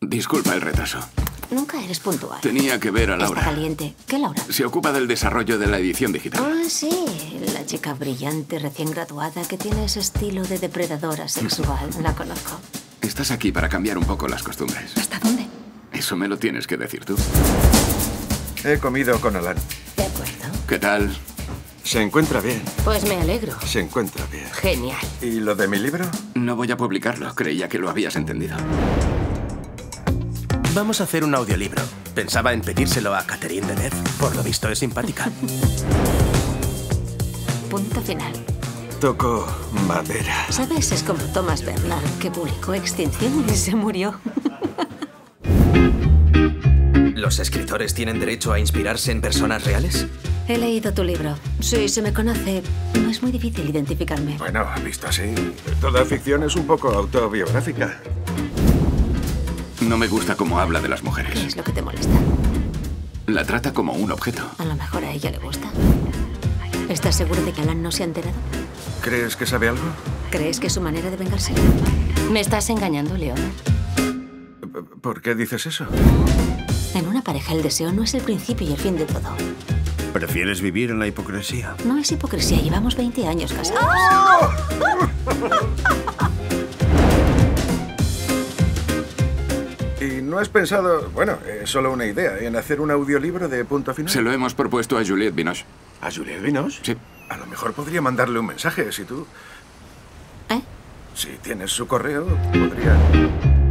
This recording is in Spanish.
Disculpa el retraso. Nunca eres puntual. Tenía que ver a Laura. Está caliente. ¿Qué Laura? Se ocupa del desarrollo de la edición digital. Ah, sí. La chica brillante, recién graduada, que tiene ese estilo de depredadora sexual. La conozco. Estás aquí para cambiar un poco las costumbres. ¿Hasta dónde? Eso me lo tienes que decir tú. He comido con Alan. De acuerdo. ¿Qué tal? Se encuentra bien. Pues me alegro. Se encuentra bien. Genial. ¿Y lo de mi libro? No voy a publicarlo. Creía que lo habías entendido. Vamos a hacer un audiolibro. Pensaba en pedírselo a Catherine Deneuve. Por lo visto es simpática. Punto final. Toco madera. ¿Sabes? Es como Thomas Bernard, que publicó Extinción y se murió. ¿Los escritores tienen derecho a inspirarse en personas reales? He leído tu libro. Sí, se me conoce. No es muy difícil identificarme. Bueno, visto así, toda ficción es un poco autobiográfica. No me gusta cómo habla de las ¿Qué mujeres. es lo que te molesta? La trata como un objeto. A lo mejor a ella le gusta. ¿Estás seguro de que Alan no se ha enterado? ¿Crees que sabe algo? ¿Crees que es su manera de vengarse? ¿Me estás engañando, León? P- ¿Por qué dices eso? En una pareja el deseo no es el principio y el fin de todo. ¿Prefieres vivir en la hipocresía? No es hipocresía, llevamos 20 años casados. ¿Y no has pensado, bueno, es solo una idea, en hacer un audiolibro de punto final? Se lo hemos propuesto a Juliette Binoche. ¿A Juliette Vinos? Sí. A lo mejor podría mandarle un mensaje, si tú... ¿Eh? Si tienes su correo, podría...